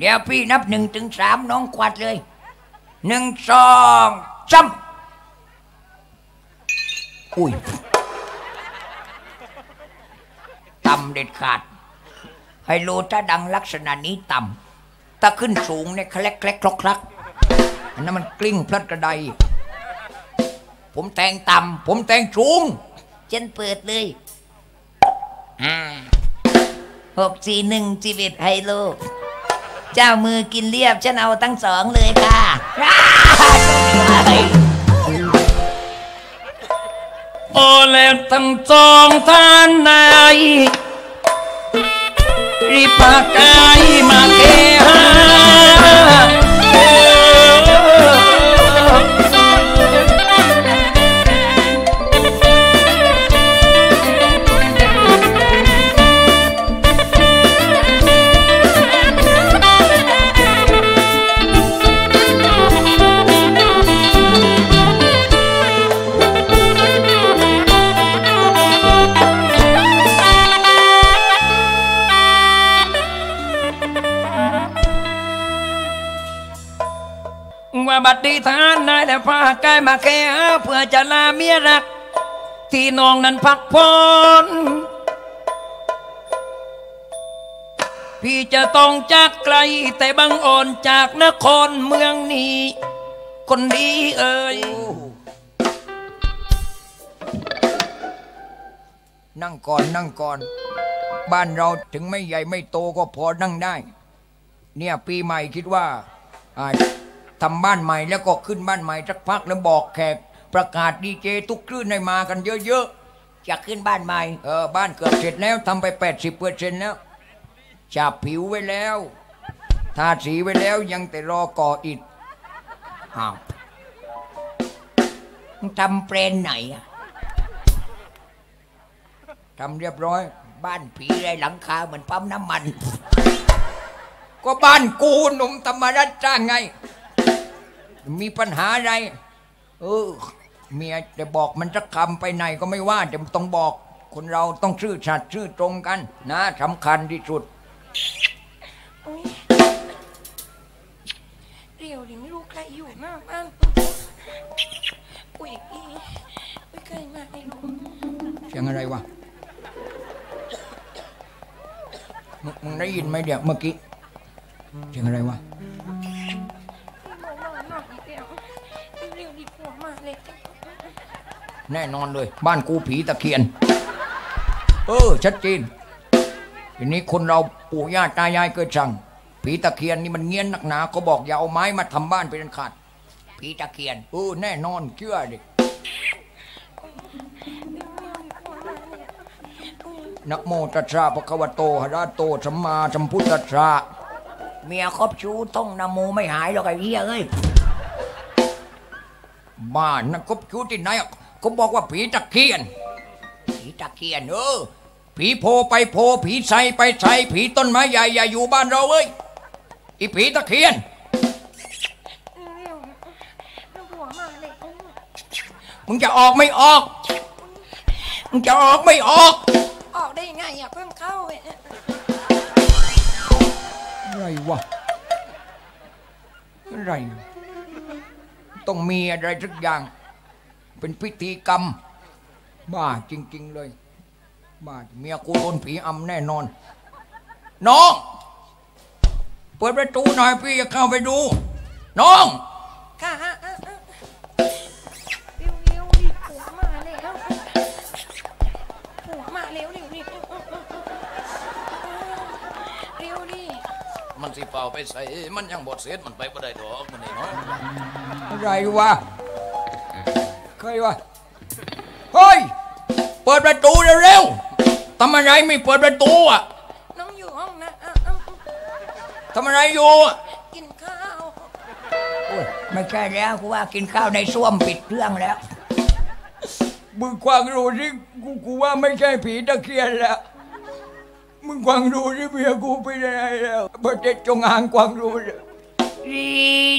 เดี๋ยวพี่นับหนึ่งถึงสามน้องควัดเลยหนึ่งสองสามอุ้ยต่ำเด็ดขาดให้รู้ถ้าดังลักษณะนี้ต่ำถ้าขึ้นสูงเนี่ยแคลกแคลกคลอกคลักอันนั้นมันกลิ้งพลัดกระไดผมแต่งต่ำผมแต่งสูงฉันเปิดเลยอ่าหกสี่หนึ่งจีเอ็ดไฮโล เจ้ามือกินเรียบฉันเอาทั้งสองเลยค่ะโอแล้วทั้งสองท่านนายรีบปากายมาเกหา ว่าบัดดีทานนายแต่พากายมาแค่เพื่อจะลาเมียรัก ที่น้องนั้นพักผ่อนพี่จะต้องจากไกลแต่บังอ่อนจากนครเมืองนี้ คนดีเอ่ยนั่งก่อนนั่งก่อน บ้านเราถึงไม่ใหญ่ไม่โตก็พอนั่งได้ เนี่ยปีใหม่คิดว่า อ่าทำบ้านใหม่แล้วก็ขึ้นบ้านใหม่สักพักแล้วบอกแขกประกาศดีเจทุกคลื่นให้มากันเยอะๆจะขึ้นบ้านใหม่เออบ้านเกือบเสร็จแล้วทำไป80เปอร์เซ็นต์แล้วจับผิวไว้แล้วทาสีไว้แล้วยังแต่รอก่ออิฐอ้าวทำเปรนไหนอะทำเรียบร้อย บ้านผีไรหลังคาเหมือนปั๊มน้ำมัน ก็บ้านกูหนุ่มธรรมรัตจ้างไง มีปัญหาอะไร เออเมียจะบอกมันจะคำไปไหนก็ไม่ว่าแต่ต้องบอกคนเราต้องชื่อชัดชื่อตรงกัน นะสำคัญที่สุดเดี๋ยวดิไม่รู้ใครอยู่หน้าบ้านอุ้ยอีไม่ใครมาไม่รู้เสียงอะไรวะมึงมึงได้ยินไหมเดี๋ยวเมื่อกี้เสียงอะไรวะ แน่นอนเลย บ้านกูผีตะเคียน เออ ชัดเจนทีนี้คนเราปู่ย่าตายายเกิดสั่ง ผีตะเคียนนี่มันเงี้ยนนักหนาเขาบอกอย่าเอาไม้มาทำบ้านเป็นอันขาดผีตะเคียนเออแน่นอนเชื่อดินะโมตัสสะภะคะวะโตอะระหะโตสัมมาสัมพุทธัสสะเมียครบชู้ต้องนะโมไม่หายหรอกไอ้เหี้ยเอ้ยบ้านนั่นก็อยู่ที่ไหนอะ ก็บอกว่าผีตะเคียน ผีตะเคียนเออผีโพไปโพผีใสไปใสผีต้นไม้ใหญ่อย่าอยู่บ้านเราเว้ยอีผีตะเคียนเร็วแล้วผัวมาเลยมึงจะออกไม่ออก มึงจะออกไม่ออก ออกได้ยังไงอะเพิ่งเข้าไปอะไรวะอะไร ต้องมีอะไรสักอย่าง เป็นพิธีกรรม บ้าจริง ๆ เลย บ้าเมียกูโดนผีอำแน่นอน น้อง เปิดประตูหน่อยพี่จะเข้าไปดู น้อง ค่ะฮะเร็วเร็วดิผัวมาแล้วผัวมาเร็วเร็วดิเร็วดิมันสิเป่าไปใส่มันยังบดเสียดมันไปบ่ได้ดอกมันนี่น้อยอะไรวะ เคยวะเฮ้ย เปิดประตูเร็วๆทำอะไรไม่เปิดประตูอะน้องอยู่ห้องนะทำอะไรอยู่อะกินข้าวโอ้ยไม่ใช่แล้วกูว่ากินข้าวในส้วมปิดเครื่องแล้ว มึงควังรู้สิกูกูว่าไม่ใช่ผีตะเคียนแล้ว มึงควังรู้สิเมียกูไปไหนแล้วประเทศจงอางควังรู้สิ ดี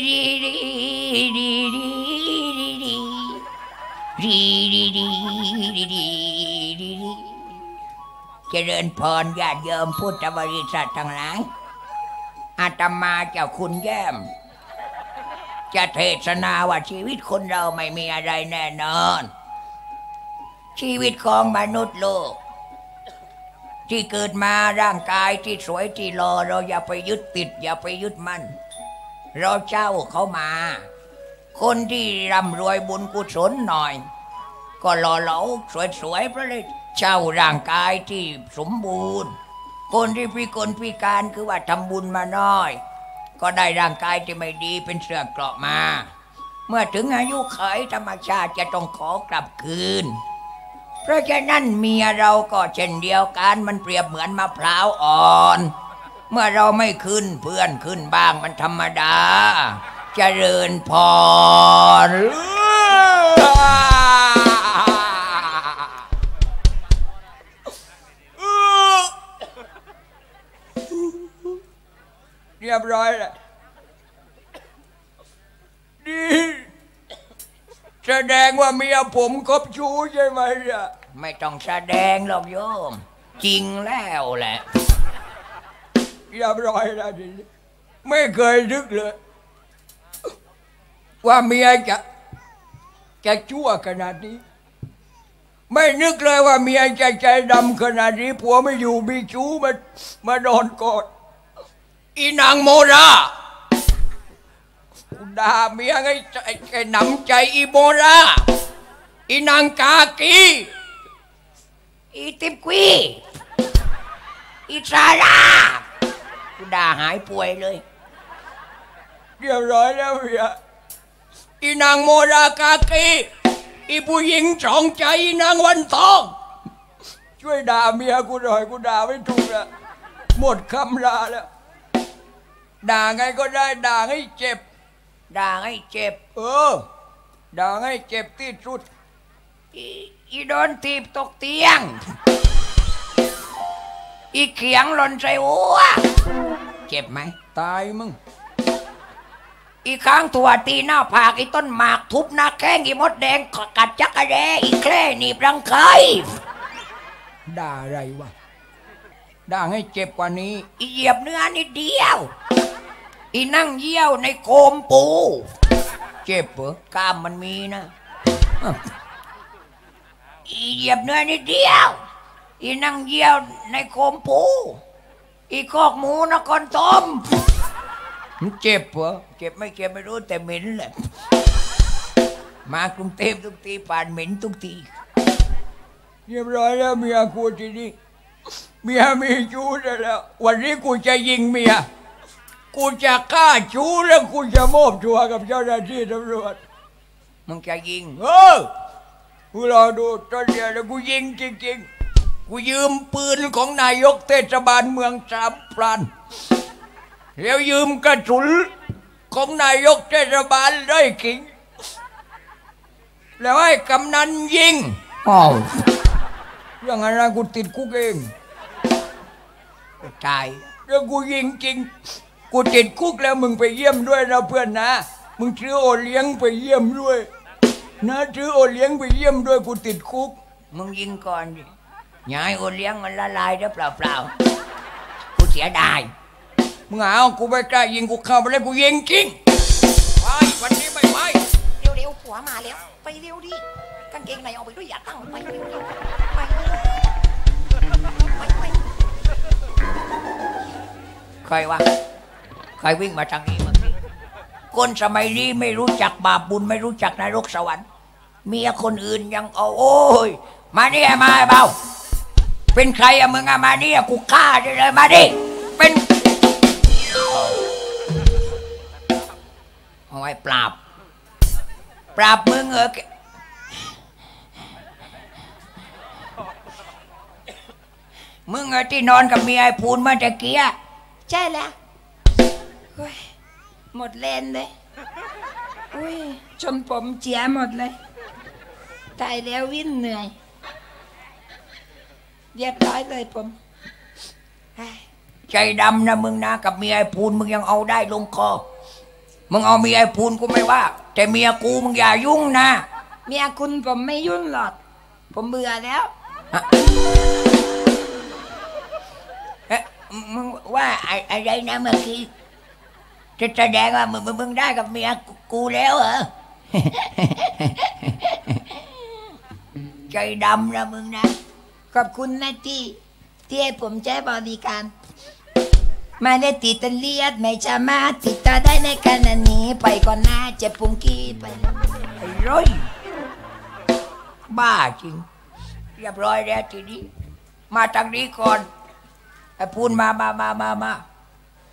ดีดีดีดีดี ดีดีดีดีดีดีดีเจริญพรญาติโยมพุทธบริษัททั้งหลายอาตมาเจ้าคุณแย้ม จะเทศนาว่าชีวิตคนเราไม่มีอะไรแน่นอน ชีวิตของมนุษย์โลก ที่เกิดมาร่างกายที่สวยที่รอเราอย่าไปยึดติด อย่าไปยึดมั่นเราเจ้าเขามา คนที่ร่ำรวยบุญกุศลหน่อย ก็หล่อเหลาสวยๆเพราะเลยเช่าร่างกายที่สมบูรณ์ คนที่พิกลพิการคือว่าทำบุญมาน้อย ก็ได้ร่างกายที่ไม่ดีเป็นเสือเกราะมา เมื่อถึงอายุไขยธรรมชาติจะต้องขอกลับคืน เพราะฉะนั้นเมียเราก็เช่นเดียวกันมันเปรียบเหมือนมะพร้าวอ่อน เมื่อเราไม่ขึ้นเพื่อนขึ้นบ้างมันธรรมดา เจริญพรเรียบร้อยแล้วดีแสดงว่าเมียผมคบชู้ใช่ไหมเนี่ยไม่ต้องแสดงหรอกโยม จริงแล้วแหละเรียบร้อยแล้วทีนี้ไม่เคยนึกเลย ว่าเมียจะจะชั่วขนาดนี้ ไม่นึกเลยว่าเมียจะใจดำขนาดนี้ ผัวไม่อยู่มีชู้มามาโดนกอดอีนางโมรากูด่าเมียไงใจไอ้หนำใจอีโมราอีนางกากีอีติบกีอีซาร่ากูด่าหายป่วยเลยเรียบร้อยแล้วเมีย อีนางโมรากากีอีผู้หญิงสองใจอีนางวันทอง ช่วยด่าเมียกูหน่อยกูด่าไม่ถูกอะหมดคำลาแล้ว ด่าไงก็ได้ด่าให้เจ็บ ด่าให้เจ็บ เออ ด่าให้เจ็บที่สุด อีอีโดนทีบตกเตียง อีเขียงหล่นใส่หัว เจ็บไหม ตายมึง อีค้างตัวตีหน้าผากอีต้นหมากทุบหน้าแข้งอีมดแดงกัดจักระแดอีแคร่หนีบรังไคด่าอะไรวะด่าให้เจ็บกว่านี้ อีเหยียบเนื้อนิดเดียว อีนั่งเยี่ยวในโคมปู เจ็บเหรอกล้ามมันมีนะอ้าวอีเหยียบเนื้อนิดเดียว อีนั่งเยี่ยวในโคมปู อีคอกหมูนครต้ม มันเจ็บเหรอเจ็บไม่เจ็บไม่รู้แต่เหม็นแหละ มากรุงเทพทุกทีผ่านเหม็นทุกที เรียบร้อยแล้วเมียกูทีนี้เมียมีชู้แล้ว วันนี้กูจะยิงเมีย กูจะฆ่าชู้แล้วกูจะมอบตัวกับเจ้าหน้าที่ตำรวจมึงจะยิง เออกูรอดูตอนเดียวแล้วกูยิงจริงๆ กูยืมปืนของนายกเทศบาลเมืองสามพราน แล้วยืมกระสุนของนายกเทศบาลไร่ขิง แล้วให้กำนันยิงอ้าวเรื่องอะไรกูติดคุกเองตายเรื่องกูยิงจริง กูติดคุกแล้วมึงไปเยี่ยมด้วยนะเพื่อนนะ มึงซื้อโอเลี้ยงไปเยี่ยมด้วย นะซื้อโอเลี้ยงไปเยี่ยมด้วยกูติดคุก มึงยิงก่อนดิยายโอเลี้ยงมันละลายได้เปล่าเปล่าๆกูเสียดาย มึงหาเอากูไม่กล้ายิงกูเข้าไปเลยกูยิงจริงไปวันนี้ไม่ไปเร็วๆผัวมาแล้ว ไปเร็วดิกางเกงในเอาไปด้วยอย่าตั้งไปเร็วๆไปไปไปใครวะใครวิ่งมาทางนี้เมื่อกี้คนสมัยนี้ไม่รู้จักบาปบุญไม่รู้จักนรกสวรรค์ เมียคนอื่นยังเอาโอ้ย มาเนี่ยมาไอ้เบาเป็นใครอะมึงอะมาเนี่ยกูฆ่าได้เลยมาดิ เป็นเอาไว้ปราบ ปราบมึงเหรอมึงอะที่นอนกับเมียไอ้พูนเมื่อตะกี้อะใช่แล้วเฮ้ยหมดแรงเลยอุ้ยจนผมเจียหมดเลยตายแล้ววิ่นเหนื่อย เรียบร้อยเลยผมเฮ้ยใจดำนะมึงนะกับเมียไอ้พูนมึงยังเอาได้ลงคอ มึงเอาเมียไอ้พูนกูไม่ว่า แต่เมียกูมึงอย่ายุ่งนะ เมียคุณผมไม่ยุ่งหรอก ผมเบื่อแล้วเอ๊ะมึงว่าอะอะไรนะเมื่อกี้จะแสดงว่ามึงมึงมึงได้กับเมียกูกูแล้วเหรอ ใจดำนะมึงนะ ขอบคุณนะที่ที่ให้ผมใช้บริการ มาได้ติดตะเลียดไม่จะมาติดต่อได้ในขณะนี้ไปก่อนหน้าเจ็บปุงกี้ไปไอ้ร้อยบ้าจริง เรียบร้อยแล้วทีนี้ มาทางนี้ก่อนไอ้พูนมามามามามา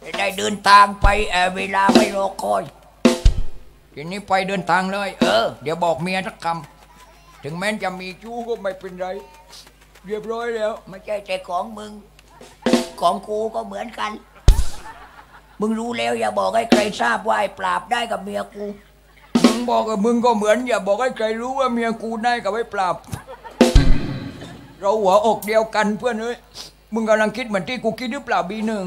จะได้เดินทางไปเออเวลาไม่รอคอย ทีนี้ไปเดินทางเลย เออ เดี๋ยวบอกเมียสักคำถึงแม้จะมีชู้ก็ไม่เป็นไร เรียบร้อยแล้ว ไม่ใช่ใจของมึง ของกูก็เหมือนกัน มึงรู้แล้วอย่าบอกให้ใครทราบว่าไอ้ปราบได้กับเมียกู มึงบอกกับมึงก็เหมือน อย่าบอกให้ใครรู้ว่าเมียกูได้กับไอ้ปราบ เราหัวอกเดียวกันเพื่อนเอ้ย มึงกำลังคิดเหมือนที่กูคิดหรือเปล่าบีหนึ่ง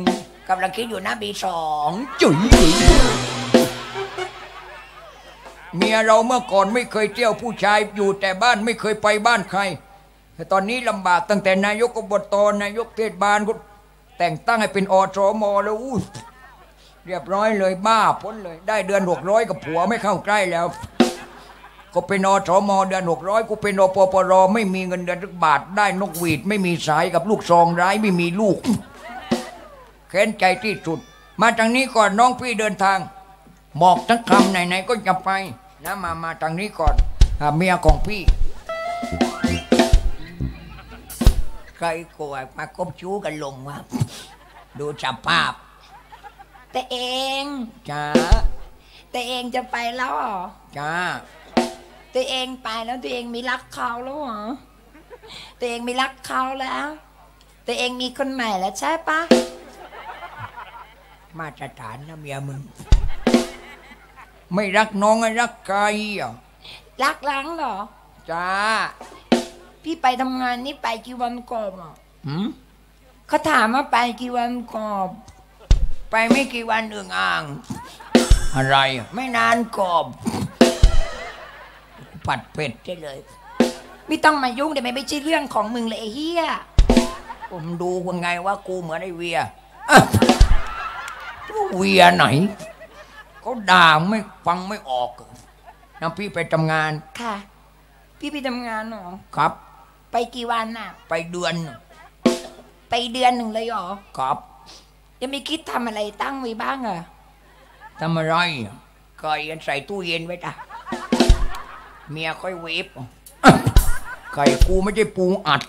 กำลังคิดอยู่นะบีสองจุ๋ยเมียเราเมื่อก่อนไม่เคยเที่ยวผู้ชายอยู่แต่บ้านไม่เคยไปบ้านใคร แต่ตอนนี้ลำบากตั้งแต่นายกอบตนายกเทศบาลก็แต่งตั้งให้เป็นอสมแล้วอู้ เรียบร้อยเลยบ้าพ้นเลย ได้เดือนหกร้อยกับผัวไม่เข้าใกล้แล้วก็เป็นอสมเดือนหกร้อยกูเป็นอปปรไม่มีเงินเดือนสักบาทได้นกหวีด ไม่มีสายกับลูกซองร้ายไม่มีลูกแค้นใจที่สุด มาทางนี้ก่อนน้องพี่เดินทางบอกทั้งคำไหนๆก็จะไปนะมามาทางนี้ก่อนอ่าเมียของพี่ใครกลัวมาคบชู้กันลงวะดูสภาพ แต่เองจ้าแต่เองจะไปแล้วเหรอจ้าตัวเองไปแล้วตัวเองมีรักเขาแล้วเหรอตัวเองมีรักเขาแล้ว ตัวเองมีคนใหม่แล้วใช่ปะมาตรฐานนะเมียมึง ไม่รักน้องไอ้รักใครอะรักล้างเหรอจ้าพี่ไปทำงานนี่ไปกี่วันก่อนอะหืมเขาถามว่าไปกี่วันก่อน ไปไม่กี่วันเอืองอ่าง อะไรอะไม่นานกอบปัดเป็ดได้เลย ไม่ต้องมายุ่งเดี๋ยวมันไม่ใช่เรื่องของมึงเลยไอ้เฮียผมดูว่าไงว่ากูเหมือนไอ้เวียอะเวียไหนเขาด่าไม่ฟังไม่ออกนะพี่ไปทำงาน ค่ะ พี่ไปทำงานเหรอ ครับ ไปกี่วันน่ะ ไปเดือน ไปเดือนหนึ่งเลยเหรอ ครับ ยังไม่คิดทำอะไรตั้งไว้บ้างเหรอทำอะไรอะก็ยันใส่ตู้เย็นไว้จ้ะเมียค่อยเวฟไก่กูไม่ใช่ปูอัด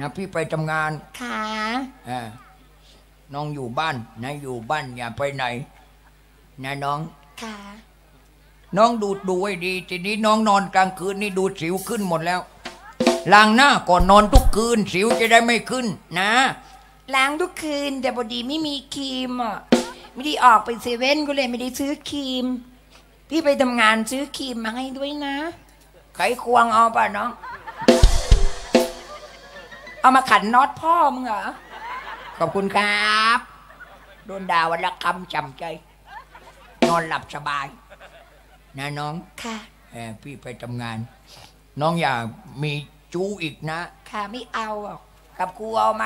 นะพี่ไปทำงาน ค่ะเออน้องอยู่บ้าน นะอยู่บ้านอย่าไปไหน นะน้อง ค่ะ น้องดูดดูให้ดี ทีนี้น้องนอนกลางคืนนี่ดูดสิวขึ้นหมดแล้วล้างหน้าก่อนนอนทุกคืนสิวจะได้ไม่ขึ้น นะ ล้างทุกคืน แต่พอดีไม่มีครีมอะไม่ได้ออกไปเซเว่นก็เลยไม่ได้ซื้อครีม พี่ไปทำงานซื้อครีมมาให้ด้วยนะไขควงเอาป่ะน้อง เอามาขันน็อตพ่อมึงเหรอ ขอบคุณครับ โดนด่าวันละคำจำใจ นอนหลับสบาย นะน้อง ค่ะเออพี่ไปทำงาน น้องอย่ามีจู้อีกนะ ค่ะไม่เอาหรอกกับกูเอาไหม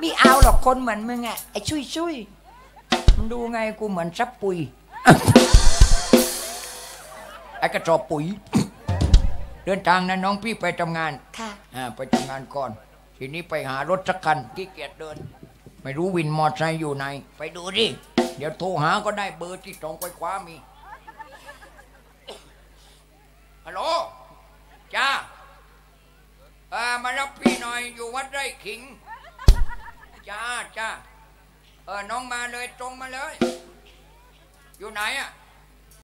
ไม่เอาหรอกคนเหมือนมึงอะไอ้ชุยชุยมึงดูไงกูเหมือนซับปุ๋ยไอ้กระสอบปุ๋ย เดินทางนะน้องพี่ไปทำงาน ค่ะอ่าไปทำงานก่อน ทีนี้ไปหารถสักคันขี้เกียจเดิน ไม่รู้วินมอเตอร์ไซค์อยู่ไหน ไปดูดิ เดี๋ยวโทรหาก็ได้เบอร์ที่ตรงไปคว้ามีฮัลโหลจ้าเออมารับพี่หน่อยอยู่วัดไร่ขิง จ้าจ้าเออน้องมาเลยตรงมาเลย อยู่ไหนอะ